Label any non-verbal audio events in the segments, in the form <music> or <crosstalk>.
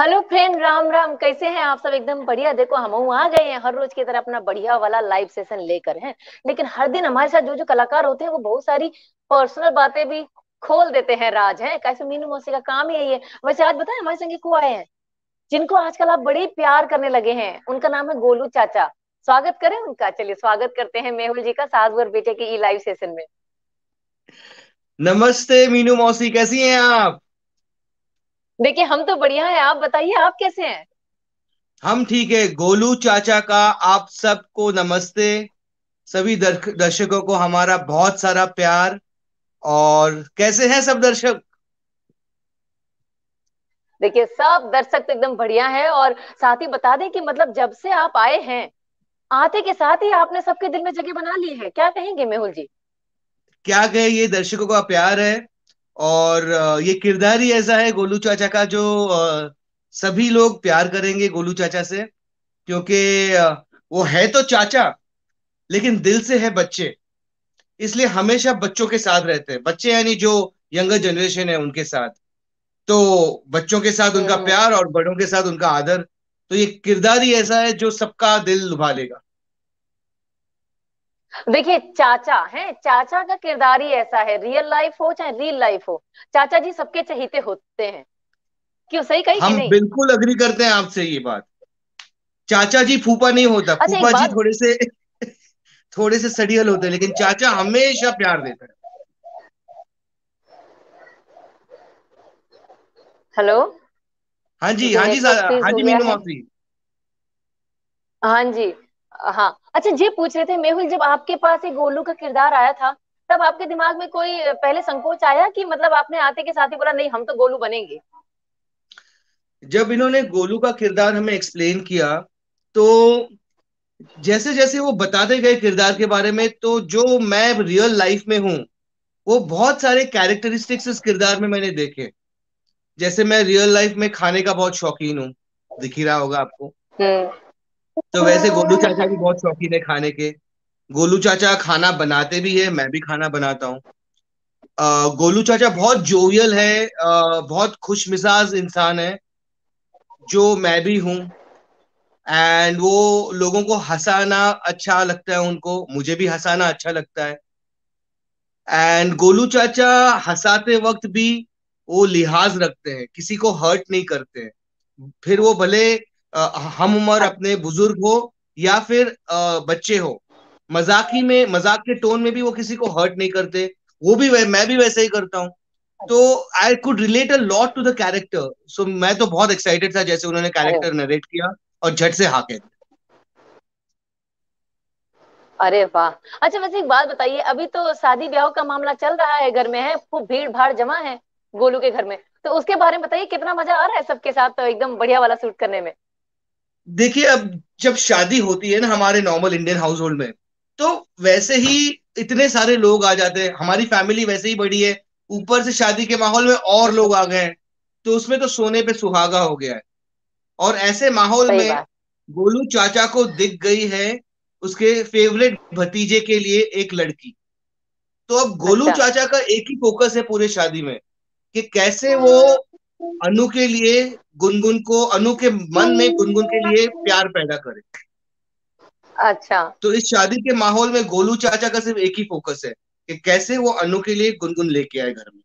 Hello friend, Ram Ram. कैसे हैं आप सब? एकदम बढ़िया। देखो, हम आ गए हैं, हर रोज की तरह अपना बढ़िया वाला लाइव सेशन लेकर हैं। लेकिन हर दिन हमारे साथ जो जो कलाकार होते हैं, वो बहुत सारी पर्सनल बातें भी खोल देते हैं, राज, है? कैसे मीनू मौसी का काम ही यही है। वैसे आज बताए, हमारे संगे को आए हैं, जिनको आजकल आप बड़े प्यार करने लगे हैं। उनका नाम है गोलू चाचा। स्वागत करें उनका। चलिए, स्वागत करते हैं मेहुल जी का सास बेटे के ई लाइव सेशन में। नमस्ते मीनू मौसी, कैसी हैं आप? देखिए हम तो बढ़िया है आप बताइए आप कैसे हैं? हम ठीक है। गोलू चाचा का आप सबको नमस्ते। सभी दर्शकों को हमारा बहुत सारा प्यार और कैसे हैं सब दर्शक? देखिए सब दर्शक तो एकदम बढ़िया है और साथ ही बता दें कि मतलब जब से आप आए हैं आते के साथ ही आपने सबके दिल में जगह बना ली है। क्या कहेंगे मेहुल जी? क्या कहे ये दर्शकों का प्यार है। और ये किरदार ही ऐसा है गोलू चाचा का जो सभी लोग प्यार करेंगे गोलू चाचा से क्योंकि वो है तो चाचा लेकिन दिल से है बच्चे। इसलिए हमेशा बच्चों के साथ रहते हैं। बच्चे यानी जो यंगर जनरेशन है उनके साथ। तो बच्चों के साथ उनका हम्म। प्यार और बड़ों के साथ उनका आदर तो ये किरदार ही ऐसा है जो सबका दिल लुभा लेगा। देखिए चाचा है चाचा का किरदार ही ऐसा है रियल लाइफ हो चाहे रियल लाइफ हो चाचा जी सबके चहीते होते हैं। क्यों सही कही हम नहीं? बिल्कुल अग्री करते हैं आपसे ये बात। चाचा जी फूफा नहीं होता अच्छा, फूफा जी थोड़े से थोड़े से सड़ियल होते हैं लेकिन चाचा हमेशा प्यार देता है। हेलो? हाँ जी हाँ जी हाँ जी मीनू मौसी हाँ जी। हाँ। अच्छा ये पूछ रहे थे मेहुल जब आपके पास एक गोलू का किरदार आया था तब आपके दिमाग में कोई पहले संकोच आया कि मतलब आपने आते के साथ ही बोला नहीं हम तो गोलू बनेंगे जब इन्होंने गोलू का किरदार हमें एक्सप्लेन किया तो जैसे जैसे वो बताते गए किरदार के बारे में तो जो मैं रियल लाइफ में हूँ वो बहुत सारे कैरेक्टरिस्टिक्स इस किरदार में मैंने देखे। जैसे मैं रियल लाइफ में खाने का बहुत शौकीन हूँ। दिख ही रहा होगा आपको। हम्म। तो वैसे गोलू चाचा भी बहुत शौकीन है खाने के। गोलू चाचा खाना बनाते भी है मैं भी खाना बनाता हूँ। गोलू चाचा बहुत जोवियल है आ, बहुत खुश मिजाज इंसान है जो मैं भी हूँ। एंड वो लोगों को हंसाना अच्छा लगता है उनको मुझे भी हंसाना अच्छा लगता है। एंड गोलू चाचा हंसाते वक्त भी वो लिहाज रखते हैं किसी को हर्ट नहीं करते हैं। फिर वो भले हम उम्र अपने बुज़ुर्ग हो या फिर बच्चे हो मजाकी में मज़ाक के टोन में भी वो किसी को हर्ट नहीं करते वो भी मैं भी वैसे ही करता हूँ। तो I could relate a lot to the character so मैं तो बहुत एक्साइटेड था जैसे उन्होंने कैरेक्टर नरेट किया और झट से हाके। अरे वाह। अच्छा वैसे एक बात बताइए अभी तो शादी ब्याह का मामला चल रहा है घर में है? खूब भीड़ भाड़ जमा है गोलू के घर में। तो उसके बारे में बताइए कितना मज़ा आ रहा है सबके साथ तो एकदम बढ़िया वाला शूट करने में? देखिए अब जब शादी होती है ना हमारे नॉर्मल इंडियन हाउस होल्ड में तो वैसे ही इतने सारे लोग आ जाते हैं। हमारी फैमिली वैसे ही बड़ी है। ऊपर से शादी के माहौल में और लोग आ गए हैं तो उसमें तो सोने पे सुहागा हो गया है। और ऐसे माहौल में गोलू चाचा को दिख गई है उसके फेवरेट भतीजे के लिए एक लड़की। तो अब गोलू अच्छा। चाचा का एक ही फोकस है पूरे शादी में कि कैसे वो अनु के लिए गुनगुन को अनु के मन में गुनगुन के लिए प्यार पैदा करे। अच्छा। तो इस शादी के माहौल में गोलू चाचा का सिर्फ़ एक ही फोकस है कि कैसे वो अनु के लिए गुनगुन लेके आए घर में।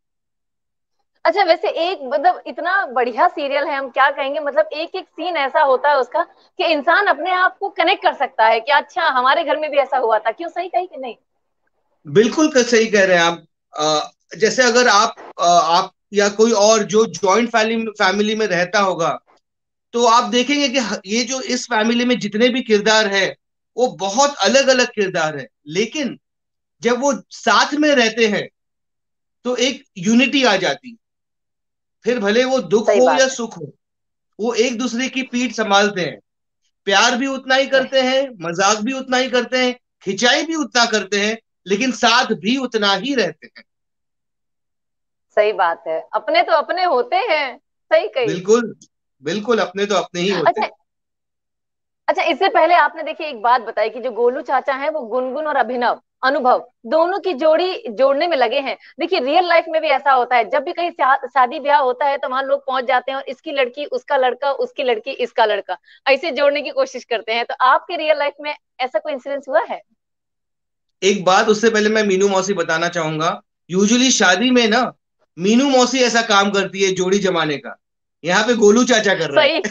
अच्छा वैसे एक मतलब इतना बढ़िया सीरियल है हम क्या कहेंगे? मतलब एक एक सीन ऐसा होता है उसका कि इंसान अपने आप को कनेक्ट कर सकता है कि अच्छा हमारे घर में भी ऐसा हुआ था। क्यों सही कही कि नहीं? बिल्कुल सही कह रहे हैं आप। आ, जैसे अगर आप आ, आप या कोई और जो ज्वाइंट फैमिली में रहता होगा तो आप देखेंगे कि ये जो इस फैमिली में जितने भी किरदार है वो बहुत अलग अलग किरदार है। लेकिन जब वो साथ में रहते हैं तो एक यूनिटी आ जाती फिर भले वो दुख हो या सुख हो वो एक दूसरे की पीठ संभालते हैं। प्यार भी उतना ही करते हैं मज़ाक भी उतना ही करते हैं खिंचाई भी उतना करते हैं लेकिन साथ भी उतना ही रहते हैं। सही बात है। अपने तो अपने होते हैं। सही कही। बिल्कुल बिल्कुल अपने तो अपने ही होते अच्छा हैं। अच्छा इससे पहले आपने देखिए एक बात बताई कि जो गोलू चाचा हैं वो गुनगुन और अभिनव अनुभव दोनों की जोड़ी जोड़ने में लगे हैं। देखिए रियल लाइफ में भी ऐसा होता है। जब भी कहीं शादी ब्याह होता है तो वहाँ लोग पहुँच जाते हैं और इसकी लड़की उसका लड़का उसकी लड़की इसका लड़का ऐसे जोड़ने की कोशिश करते हैं। तो आपके रियल लाइफ में ऐसा कोई इंसिडेंस हुआ है? एक बात उससे पहले मैं मीनू मौसी बताना चाहूँगा। यूजुअली शादी में ना मीनू मौसी ऐसा काम करती है जोड़ी जमाने का। यहाँ पे गोलू चाचा कर रहे हैं।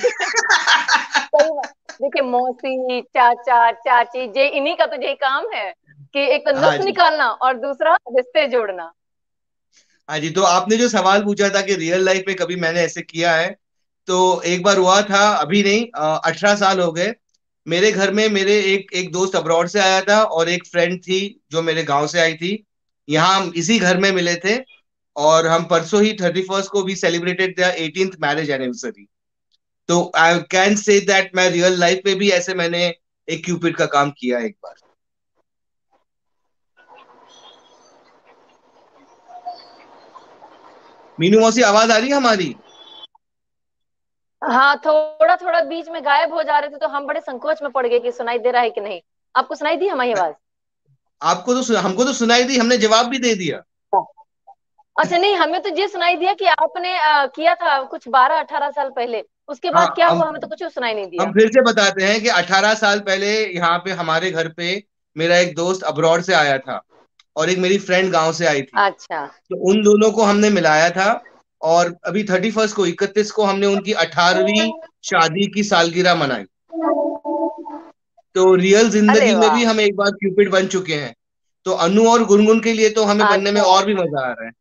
देखिए मौसी चाचा चाची जे इन्हीं का तो यही काम है कि एक तो नुस्ख हाँ निकालना और दूसरा रिश्ते जोड़ना। हाँ जी तो आपने जो सवाल पूछा था कि रियल लाइफ में कभी मैंने ऐसे किया है तो एक बार हुआ था अभी नहीं अठारह साल हो गए। मेरे घर में मेरे एक एक दोस्त अब्रॉड से आया था और एक फ्रेंड थी जो मेरे गाँव से आई थी। यहाँ हम इसी घर में मिले थे। और हम परसों ही थर्टी फ़र्स्ट को भी सेलिब्रेटेड एटीन मैरिज एनिवर्सरी तो आई कैन से दैट मैं रियल लाइफ में भी ऐसे मैंने एक क्यूपिड का काम किया एक बार। मीनू मौसी आवाज़ आ रही है हमारी? हाँ थोड़ा थोड़ा बीच में गायब हो जा रहे थे तो हम बड़े संकोच में पड़ गए कि सुनाई दे रहा है कि नहीं। आपको सुनाई दी हमारी आवाज़? आपको तो हमको तो सुनाई दी हमने जवाब भी दे दिया। अच्छा नहीं हमें तो ये सुनाई दिया कि आपने आ, किया था कुछ बारह अठारह साल पहले। उसके बाद हाँ, क्या हुआ? हमें तो कुछ सुनाई नहीं दिया। हम फिर से बताते हैं कि अठारह साल पहले यहाँ पे हमारे घर पे मेरा एक दोस्त अब्रॉड से आया था और एक मेरी फ्रेंड गाँव से आई थी। अच्छा। तो उन दोनों को हमने मिलाया था और अभी थर्टी फ़र्स्ट को इकतीस को हमने उनकी अठारहवीं शादी की सालगिरह मनाई। तो रियल ज़िंदगी में भी हम एक बार क्यूपिड बन चुके हैं। तो अनु और गुनगुन के लिए तो हमें बनने में अच्छा। और भी मज़ा आ रहा है।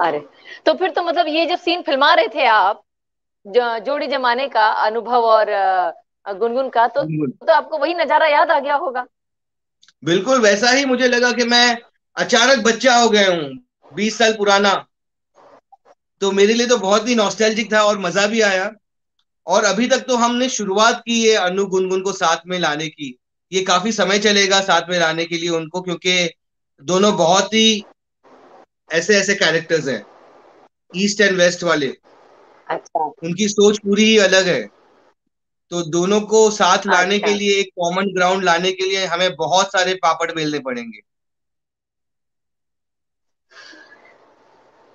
अरे तो फिर तो मतलब ये जब सीन फिल्मा रहे थे आप जोड़ी जमाने का अनुभव और गुनगुन का तो तो आपको वही नज़ारा याद आ गया होगा। बिल्कुल वैसा ही मुझे लगा कि मैं अचानक बच्चा हो गया हूँ बीस साल पुराना। तो मेरे लिए तो बहुत ही नॉस्टैल्जिक था और मज़ा भी आया। और अभी तक तो हमने शुरुआत की है अनु गुनगुन को साथ में लाने की। ये काफ़ी समय चलेगा साथ में लाने के लिए उनको क्योंकि दोनों बहुत ही ऐसे ऐसे कैरेक्टर्स हैं। ईस्ट एंड वेस्ट वाले। अच्छा। उनकी सोच पूरी ही अलग है। तो दोनों को साथ लाने के अच्छा। लिए एक कॉमन ग्राउंड लाने के लिए हमें बहुत सारे पापड़ बेलने पड़ेंगे।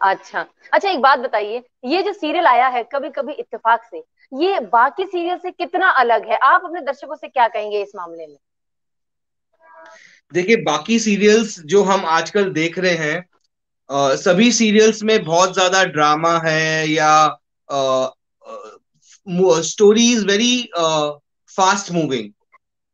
अच्छा। अच्छा एक बात बताइए। ये जो सीरियल आया है कभी कभी इत्तेफाक से ये बाकी सीरियल से कितना अलग है? आप अपने दर्शकों से क्या कहेंगे इस मामले में? देखिए बाकी सीरियल्स जो हम आजकल देख रहे हैं सभी सीरियल्स में बहुत ज़्यादा ड्रामा है या story is very fast moving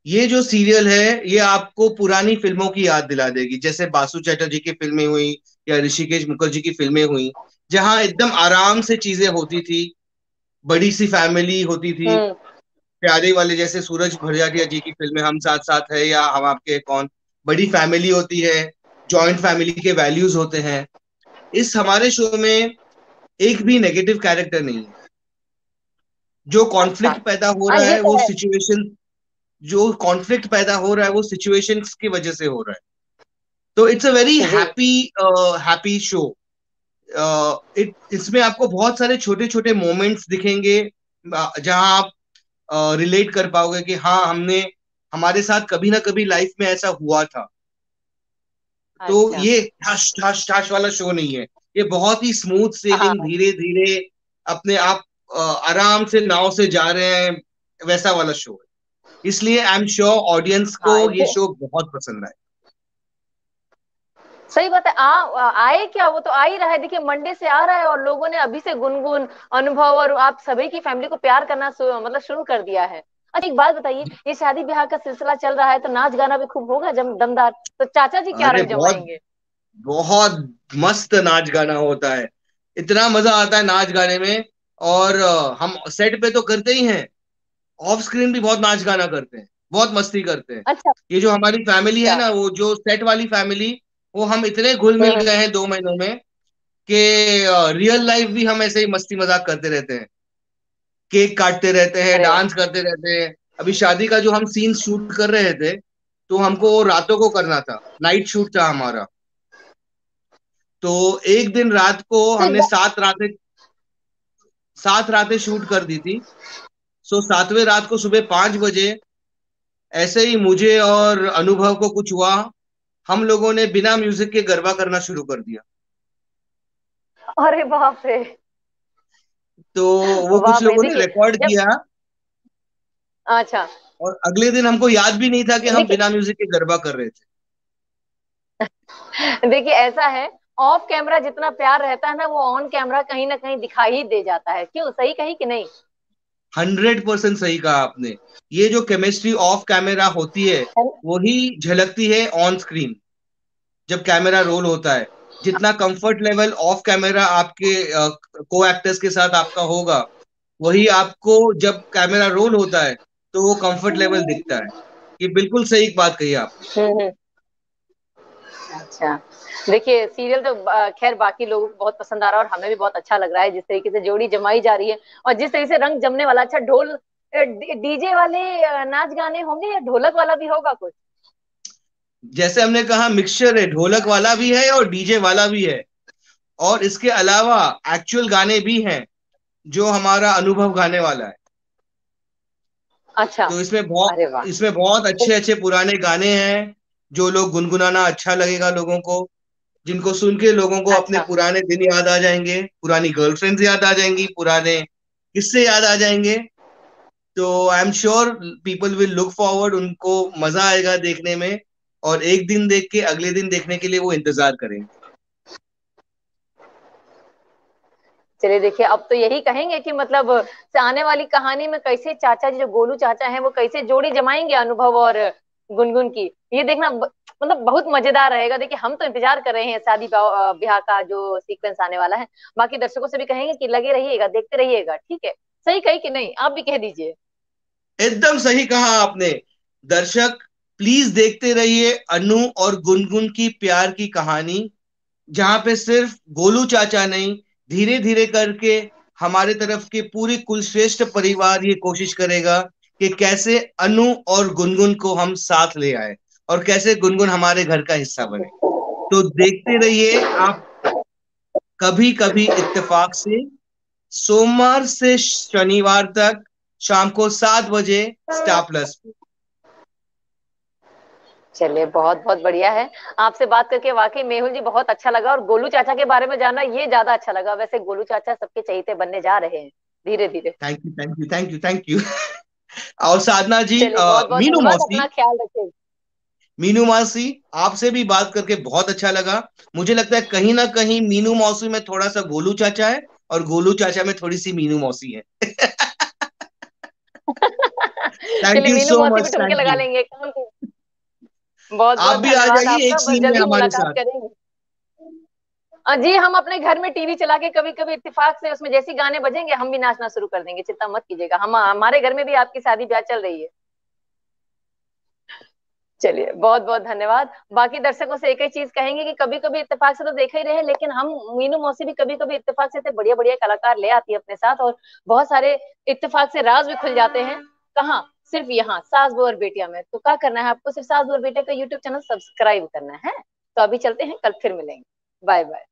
ये जो सीरियल है ये आपको पुरानी फ़िल्मों की याद दिला देगी। जैसे बासु चैटर्जी की फ़िल्में हुई या ऋषिकेश मुखर्जी की फ़िल्में हुई जहाँ एकदम आराम से चीज़ें होती थी बड़ी सी फैमिली होती थी। हम्म। प्यारे वाले जैसे सूरज भरजाटिया जी की फ़िल्में हम साथ साथ है या हम आपके कौन बड़ी फैमिली होती है। जॉइंट फैमिली के वैल्यूज़ होते हैं इस हमारे शो में एक भी नेगेटिव कैरेक्टर नहीं है। जो कॉन्फ्लिक्ट अच्छा। पैदा हो हाँ, रहा है तो वो सिचुएशन जो कॉन्फ्लिक्ट पैदा हो रहा है वो सिचुएशन की वजह से हो रहा है। तो it's a very happy happy show it इसमें आपको बहुत सारे छोटे छोटे मोमेंट्स दिखेंगे जहाँ आप रिलेट uh, कर पाओगे कि हाँ हमने हमारे साथ कभी ना कभी लाइफ में ऐसा हुआ था। तो अच्छा। ये ठश ठश ठश वाला शो नहीं है। ये बहुत ही स्मूथ सेलिंग धीरे धीरे अपने आप आराम से नाव से जा रहे हैं वैसा वाला शो है। इसलिए आई एम श्योर ऑडियंस को हाँ, ये शो बहुत पसंद आए। सही बात है। आ, आए क्या? वो तो आ ही रहा है। देखिए मंडे से आ रहा है और लोगों ने अभी से गुनगुन अनुभव और आप सभी की फैमिली को प्यार करना मतलब शुरू कर दिया है। अच्छा एक बात बताइए ये शादी ब्याह का सिलसिला चल रहा है तो नाच गाना भी खूब होगा जम दमदार? तो चाचा जी क्या रंग जमाएँगे? बहुत मस्त नाच गाना होता है। इतना मज़ा आता है नाच गाने में और हम सेट पे तो करते ही हैं। ऑफ़ स्क्रीन भी बहुत नाच गाना करते हैं बहुत मस्ती करते हैं। अच्छा। ये जो हमारी फैमिली है अच्छा। ना वो जो सेट वाली फैमिली वो हम इतने घुल मिल हाँ। गए हैं दो महीनों में कि रियल लाइफ भी हम ऐसे ही मस्ती मज़ाक करते रहते हैं। केक काटते रहते हैं डांस करते रहते हैं। अभी शादी का जो हम सीन शूट कर रहे थे तो हमको रातों को करना था। नाइट शूट था हमारा। तो एक दिन रात को हमने सात रातें सात रातें शूट कर दी थी। सो सातवें रात को सुबह पाँच बजे ऐसे ही मुझे और अनुभव को कुछ हुआ। हम लोगों ने बिना म्यूज़िक के गरबा करना शुरू कर दिया। अरे बाप रे। तो वो कुछ लोगों ने रिकॉर्ड किया। अच्छा। और अगले दिन हमको याद भी नहीं था कि हम बिना म्यूज़िक के गरबा कर रहे थे। <laughs> देखिए ऐसा है ऑफ़ कैमरा जितना प्यार रहता है ना वो ऑन कैमरा कहीं ना कहीं दिखाई ही दे जाता है। क्यों सही कही कि नहीं? हंड्रेड परसेंट सही कहा आपने। ये जो केमिस्ट्री ऑफ़ कैमरा होती है वही झलकती है ऑन स्क्रीन जब कैमरा रोल होता है। जितना कंफर्ट लेवल ऑफ़ कैमरा आपके को एक्टर्स के साथ आपका होगा वही आपको जब कैमरा रोल होता है तो वो कंफर्ट लेवल दिखता है। ये बिल्कुल सही बात कही हम्म, अच्छा। देखिए सीरियल तो खैर बाकी लोगों को बहुत पसंद आ रहा है और हमें भी बहुत अच्छा लग रहा है जिस तरीके से जोड़ी जमाई जा रही है और जिस तरीके से रंग जमने वाला अच्छा ढोल डीजे वाले नाच गाने होंगे या ढोलक वाला भी होगा कुछ? जैसे हमने कहा मिक्सचर है ढोलक वाला भी है और डीजे वाला भी है। और इसके अलावा एक्चुअल गाने भी हैं जो हमारा अनुभव गाने वाला है। अच्छा। तो इसमें बहुत इसमें बहुत अच्छे अच्छे पुराने गाने हैं जो लोग गुनगुनाना अच्छा लगेगा लोगों को जिनको सुन के लोगों को अच्छा। अपने पुराने दिन याद आ जाएँगे पुरानी गर्लफ्रेंड्स याद आ जाएँगी पुराने किस्से याद आ जाएँगे। तो I am sure people will look forward उनको मज़ा आएगा देखने में। और एक दिन देख के अगले दिन देखने के लिए वो इंतज़ार करेंगे। चलिए देखिए अब तो यही कहेंगे कि मतलब आने वाली कहानी में कैसे चाचा जी जो गोलू चाचा हैं वो कैसे जोड़ी जमाएँगे अनुभव और गुनगुन की। ये देखना मतलब बहुत मज़ेदार रहेगा। देखिए हम तो इंतज़ार कर रहे हैं शादी ब्याह ब्याह का जो सीक्वेंस आने वाला है। बाकी दर्शकों से भी कहेंगे कि लगे रहिएगा देखते रहिएगा ठीक है? सही कही कि नहीं? आप भी कह दीजिए। एकदम सही कहा आपने। दर्शक प्लीज़ देखते रहिए अनु और गुनगुन की प्यार की कहानी, जहाँ पे सिर्फ़ गोलू चाचा नहीं धीरे धीरे करके हमारे तरफ़ के पूरे कुलश्रेष्ठ परिवार ये कोशिश करेगा कि कैसे अनु और गुनगुन को हम साथ ले आए और कैसे गुनगुन हमारे घर का हिस्सा बने। तो देखते रहिए आप कभी कभी इत्तेफाक से, सोमवार से शनिवार तक शाम को सात बजे स्टार प्लस पे। चलिए बहुत बहुत बढ़िया है। आपसे बात करके वाकई मेहुल जी बहुत अच्छा लगा और गोलू चाचा के बारे में जानना ये ज़्यादा अच्छा लगा। वैसे गोलू चाचा सबके चहीते बनने जा रहे हैं धीरे धीरे thank you thank you thank you thank you और साधना जी मीनू मौसी। ख्याल रखिए। मीनू मौसी आपसे भी बात करके बहुत अच्छा लगा। मुझे लगता है कहीं ना कहीं मीनू मौसी में थोड़ा सा गोलू चाचा है और गोलू चाचा में थोड़ी सी मीनू मौसी है। थैंक यू सो मच लगा लेंगे। बहुत आप भी आ जाइए एक सीन में हमारे साथ। जी हम अपने घर में टीवी चला के कभी कभी इत्तेफाक से उसमें जैसे गाने बजेंगे हम भी नाचना शुरू कर देंगे। चिंता मत कीजिएगा हम हमारे घर में भी आपकी शादी ब्याह चल रही है। चलिए बहुत बहुत धन्यवाद। बाकी दर्शकों से एक ही चीज़ कहेंगे कि कभी कभी इत्तेफाक से तो देख ही रहे लेकिन हम मीनू मौसी भी कभी कभी इत्तेफाक से बढ़िया बढ़िया कलाकार ले आती है अपने साथ और बहुत सारे इत्तेफाक से राज भी खुल जाते हैं। कहाँ? सिर्फ़ यहाँ सास बो और बेटिया में। तो क्या करना है, आपको सिर्फ़ सास बहू और बेटिया का यूट्यूब चैनल सब्सक्राइब करना है। तो अभी चलते हैं, कल फिर मिलेंगे। Bye bye